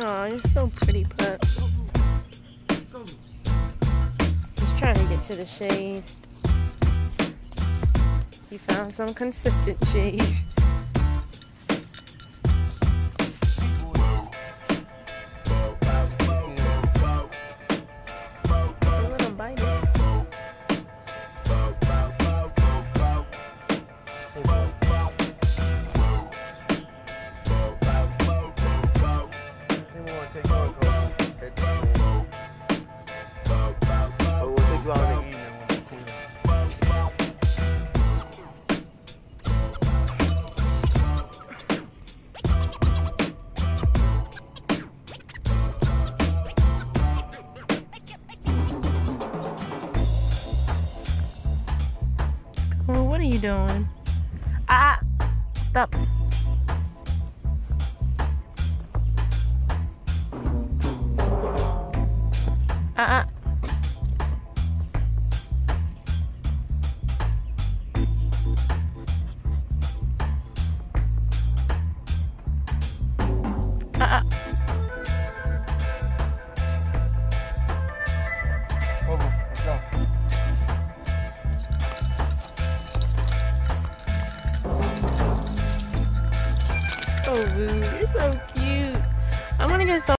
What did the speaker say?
Oh, you're so pretty, pup. Just trying to get to the shade. You found some consistent shade. What are you doing? Ah! Stop. Ah! Ah! ah. Oh, rude. You're so cute. I'm gonna get some.